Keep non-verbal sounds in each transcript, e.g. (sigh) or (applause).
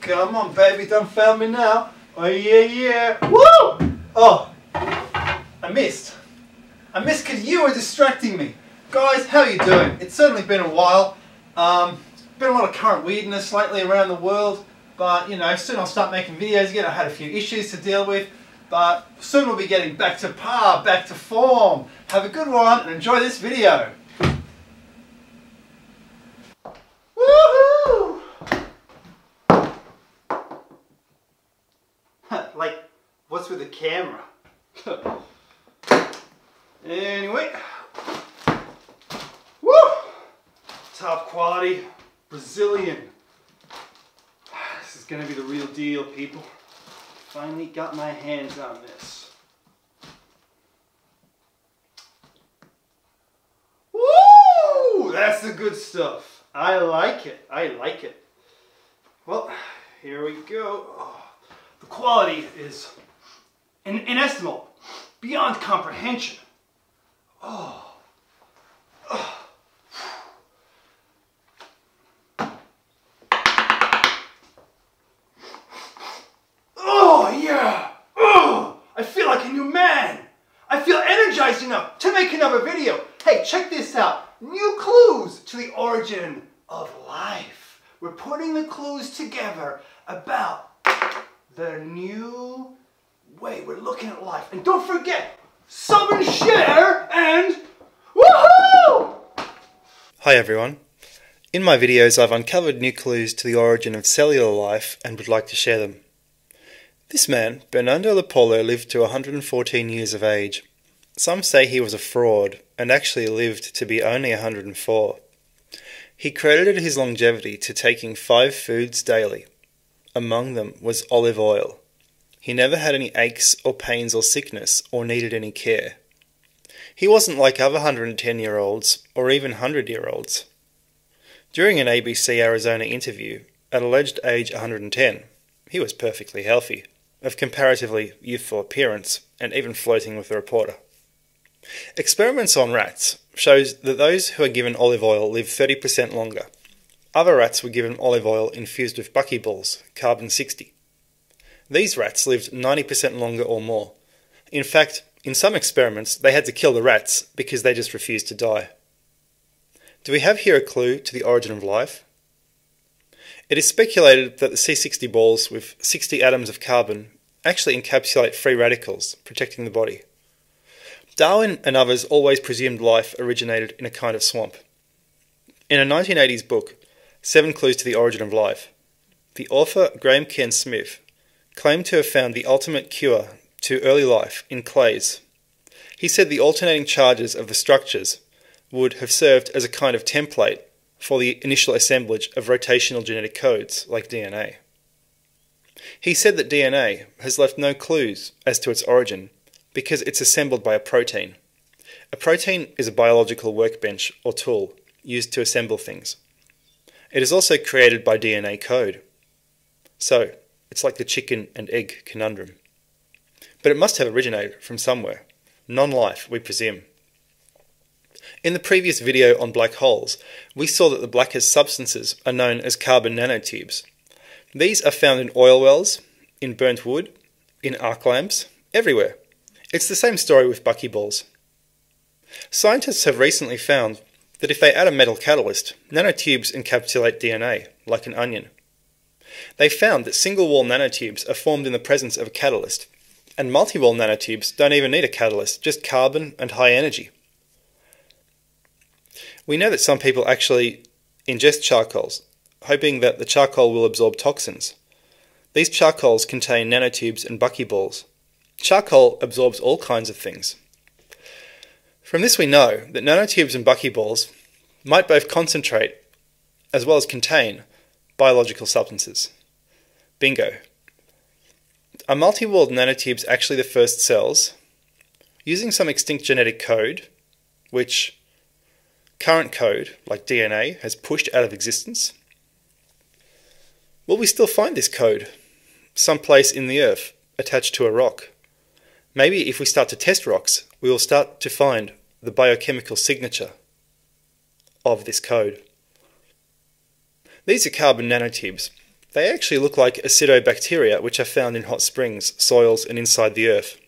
Come on, baby, don't fail me now. Oh, yeah, yeah. Woo! Oh, I missed. I missed because you were distracting me. Guys, how are you doing? It's certainly been a while. Um, been a lot of current weirdness lately around the world, but you know, soon I'll start making videos again. I had a few issues to deal with, but soon we'll be getting back to par, back to form. Have a good one and enjoy this video. Woohoo! (laughs) like, what's with the camera? (laughs) anyway. Woo! Top quality, Brazilian. (sighs) This is gonna be the real deal, people. Finally got my hands on this. That's the good stuff. I like it. I like it. Well, (sighs) here we go. Oh, quality is in inestimable, beyond comprehension. Oh. oh. Oh, yeah. Oh, I feel like a new man. I feel energized enough to make another video. Hey, check this out. New clues to the origin of life. We're putting the clues together about the new way we're looking at life. And don't forget, sub and share and woohoo! Hi everyone. In my videos I've uncovered new clues to the origin of cellular life and would like to share them. This man, Bernardo LaPallo, lived to 114 years of age. Some say he was a fraud and actually lived to be only 104. He credited his longevity to taking five foods daily. Among them was olive oil. He never had any aches or pains or sickness or needed any care. He wasn't like other 110 year olds or even 100 year olds. During an ABC Arizona interview, at alleged age 110, he was perfectly healthy, of comparatively youthful appearance, and even flirting with the reporter. Experiments on rats shows that those who are given olive oil live 30% longer. Other rats were given olive oil infused with buckyballs, carbon 60. These rats lived 90% longer or more. In fact, in some experiments, they had to kill the rats because they just refused to die. Do we have here a clue to the origin of life? It is speculated that the C60 balls with 60 atoms of carbon actually encapsulate free radicals, protecting the body. Darwin and others always presumed life originated in a kind of swamp. In a 1980s book, Seven Clues to the Origin of Life, the author Graham Cairns Smith claimed to have found the ultimate cure to early life in clays. He said the alternating charges of the structures would have served as a kind of template for the initial assemblage of rotational genetic codes like DNA. He said that DNA has left no clues as to its origin because it's assembled by a protein. A protein is a biological workbench or tool used to assemble things. It is also created by DNA code. So, it's like the chicken and egg conundrum. But it must have originated from somewhere. Non life, we presume. In the previous video on black holes, we saw that the blackest substances are known as carbon nanotubes. These are found in oil wells, in burnt wood, in arc lamps, everywhere. It's the same story with buckyballs. Scientists have recently found that if they add a metal catalyst, nanotubes encapsulate DNA, like an onion. They found that single wall nanotubes are formed in the presence of a catalyst, and multi wall nanotubes don't even need a catalyst, just carbon and high energy. We know that some people actually ingest charcoals, hoping that the charcoal will absorb toxins. These charcoals contain nanotubes and buckyballs. Charcoal absorbs all kinds of things. From this we know that nanotubes and buckyballs might both concentrate as well as contain biological substances. Bingo. Are multi-walled nanotubes actually the first cells? Using some extinct genetic code, which current code, like DNA, has pushed out of existence? Will we still find this code someplace in the earth attached to a rock? Maybe if we start to test rocks, we will start to find the biochemical signature of this code. These are carbon nanotubes. They actually look like acidobacteria, which are found in hot springs, soils, and inside the earth.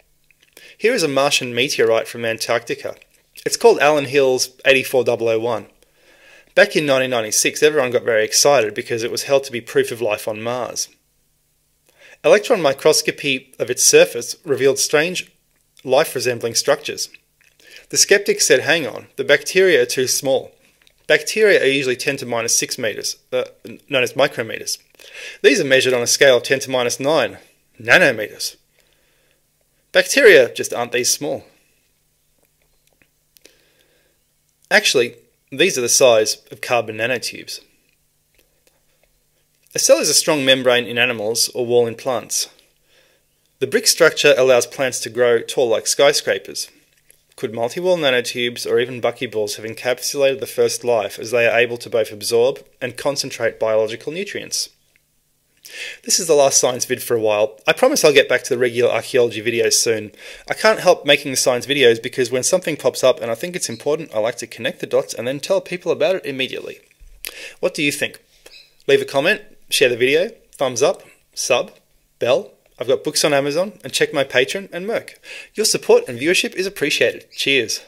Here is a Martian meteorite from Antarctica. It's called Allan Hills 84001. Back in 1996, everyone got very excited because it was held to be proof of life on Mars. Electron microscopy of its surface revealed strange life resembling structures. The skeptics said, hang on, the bacteria are too small. Bacteria are usually 10 to minus 6 meters, uh, known as micrometers. These are measured on a scale of 10 to minus 9 nanometers. Bacteria just aren't these small. Actually, these are the size of carbon nanotubes. A cell is a strong membrane in animals or wall in plants. The brick structure allows plants to grow tall like skyscrapers. Could multi-wall nanotubes or even buckyballs have encapsulated the first life as they are able to both absorb and concentrate biological nutrients? This is the last science vid for a while. I promise I'll get back to the regular archaeology videos soon. I can't help making the science videos because when something pops up and I think it's important, I like to connect the dots and then tell people about it immediately. What do you think? Leave a comment, share the video, thumbs up, sub, bell. I've got books on Amazon and check my Patreon and Merc. Your support and viewership is appreciated. Cheers.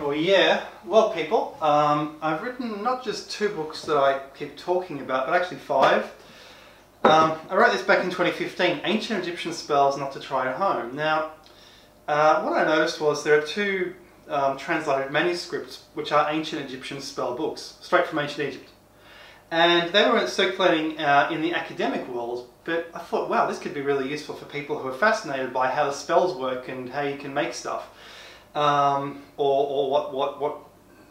Well, yeah. Well, people, um, I've written not just two books that I keep talking about, but actually five. Um, I wrote this back in 2015, Ancient Egyptian Spells Not to Try at Home. Now, uh, what I noticed was there are two um, translated manuscripts which are ancient Egyptian spell books, straight from ancient Egypt. And they were circulating uh, in the academic world, but I thought, wow, this could be really useful for people who are fascinated by how the spells work and how you can make stuff um, or, or what, what, what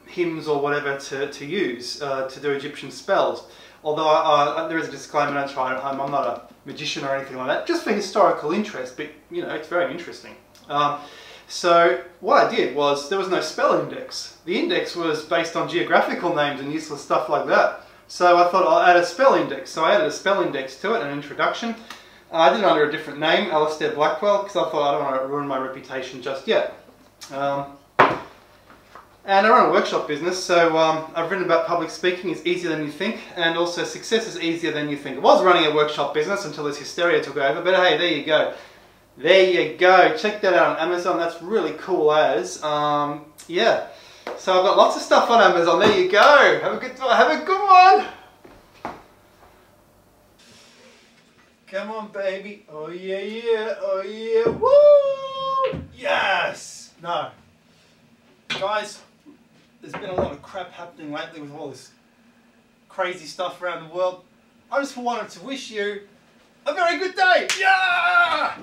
hymns or whatever to, to use uh, to do Egyptian spells. Although there is a disclaimer, try at home, I'm not a magician or anything like that, just for historical interest, but you know, it's very interesting. Um, so what I did was, there was no spell index. The index was based on geographical names and useless stuff like that. So I thought I'll add a spell index. So I added a spell index to it, an introduction. Uh, I did it under a different name, Alastair Blackwell, because I thought I don't want to ruin my reputation just yet. Um, and I run a workshop business, so um, I've written about public speaking is easier than you think, and also success is easier than you think. It was running a workshop business until this hysteria took over, but hey, there you go. There you go. Check that out on Amazon. That's really cool as. Um, yeah. So I've got lots of stuff on Amazon. There you go. Have a good have a good one. Come on, baby. Oh yeah, yeah. Oh yeah. Woo! Yes. No. Guys, there's been a lot of crap happening lately with all this crazy stuff around the world. I just wanted to wish you a very good day. Yeah!